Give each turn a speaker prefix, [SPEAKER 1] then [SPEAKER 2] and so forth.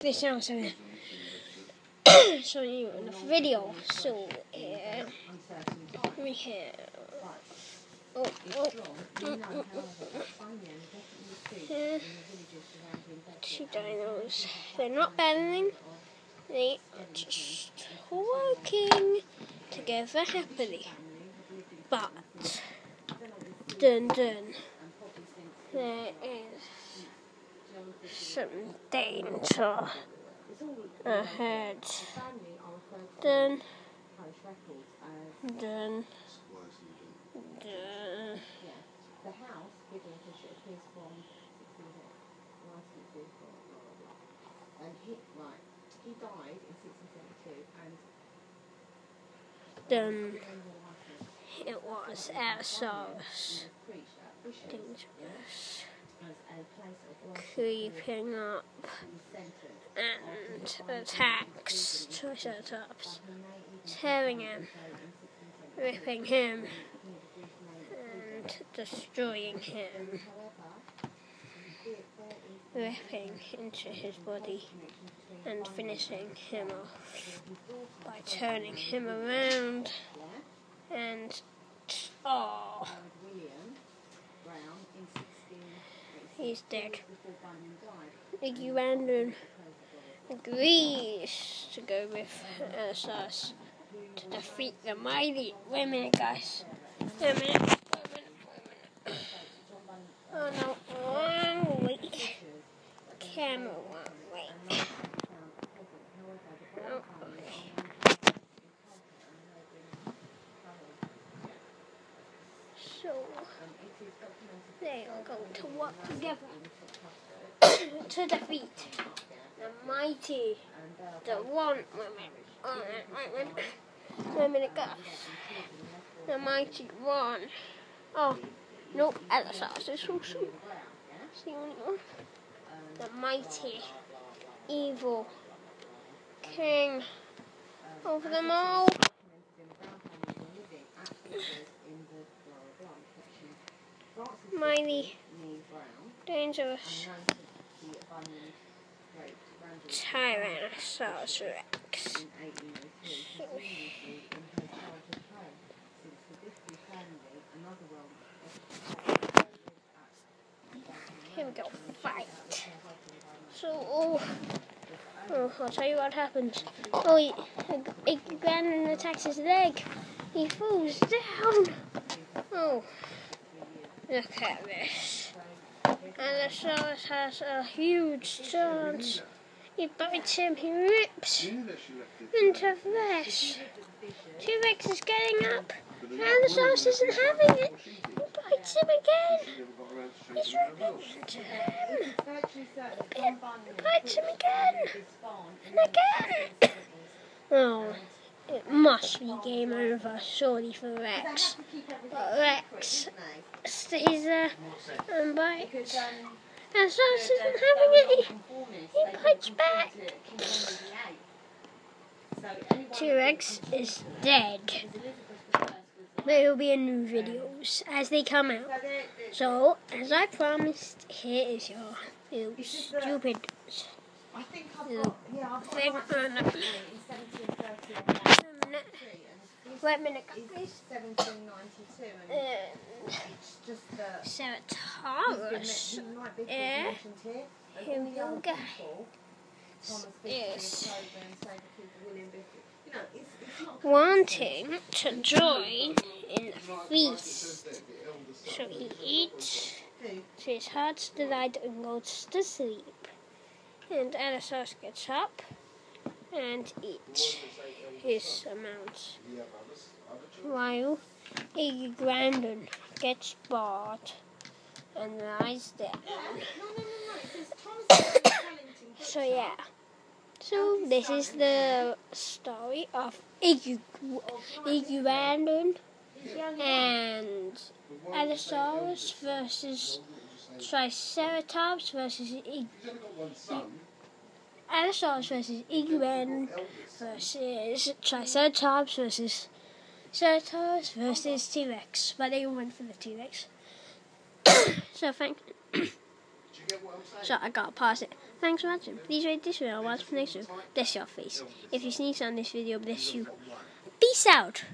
[SPEAKER 1] this now, so showing you the video. So uh, we have oh, oh, mm, two dinos. They're not battling. They are just working together happily. But dun dun, there is some danger ahead. Dun, dun, dun.
[SPEAKER 2] The house, given because it appears from 16 1962, blah, blah, blah, blah. And he, right, he died in 1672, and happened.
[SPEAKER 1] It was.
[SPEAKER 2] Preached
[SPEAKER 1] Dangerous. Creeping up
[SPEAKER 2] and
[SPEAKER 1] attacks Triceratops. Tearing him, ripping him, and destroying him. Ripping into his body and finishing him off by turning him around and oh, he's dead. Iguanodon agrees to go with uh, Allosaurus to defeat the mighty. Wait a minute, guys. Wait a minute. Wait a minute. Wait a minute. Oh way. Camera wrong way. Oh, okay. So they are going to work together to defeat the mighty, the one woman. Oh, minute, guys. The mighty one. Oh, no, Allosaurus is also the only one. The mighty, evil king over them all. Mighty, dangerous Tyrannosaurus Rex. Here we go, fight. So, oh, oh, I'll tell you what happens. Oh, he, he, he Brandon attacks his leg. He falls down. Oh, look at this. Allosaurus has a huge chance. He bites him, he rips into flesh. T-Rex is getting up. Allosaurus isn't having it. He bites him again. He's ripping into him. He bites him again. And again. Oh, it must be game over, surely, for Rex. But Rex stays there and bites. Allosaurus isn't having it. He, he bites back. T-Rex is dead. There will be new videos as they come out. So, as I promised, here is your stupid
[SPEAKER 2] I think I've got, yeah, I've got
[SPEAKER 1] thing on
[SPEAKER 2] in
[SPEAKER 1] it.
[SPEAKER 2] 1731
[SPEAKER 1] Wait a minute,
[SPEAKER 2] It's
[SPEAKER 1] please.
[SPEAKER 2] 1792 and
[SPEAKER 1] uh,
[SPEAKER 2] it's just that he's been,
[SPEAKER 1] Ceratosaurus.
[SPEAKER 2] he might be
[SPEAKER 1] Yeah.
[SPEAKER 2] here. And
[SPEAKER 1] Here
[SPEAKER 2] all
[SPEAKER 1] we go,
[SPEAKER 2] other
[SPEAKER 1] guy. Yes.
[SPEAKER 2] Bickley, Coburn, Sabre Cooper, William Biffy. You know, it's, it's not
[SPEAKER 1] Wanting to join in the feast. So he eats so his heart's delight and goes to sleep. And Allosaurus gets up and eats his amount. While Iguanodon gets bored and lies down. So yeah. So this is the story of Iggy, Iguanodon and Allosaurus versus Triceratops versus Ig- Allosaurus versus Iguan versus Triceratops versus Ceratops versus T Rex. But they went for the T Rex. so thank. You. So I gotta pause it. Thanks for watching. Please rate this video, watch the next one. Bless your face. If you sneeze on this video, bless you. Peace out.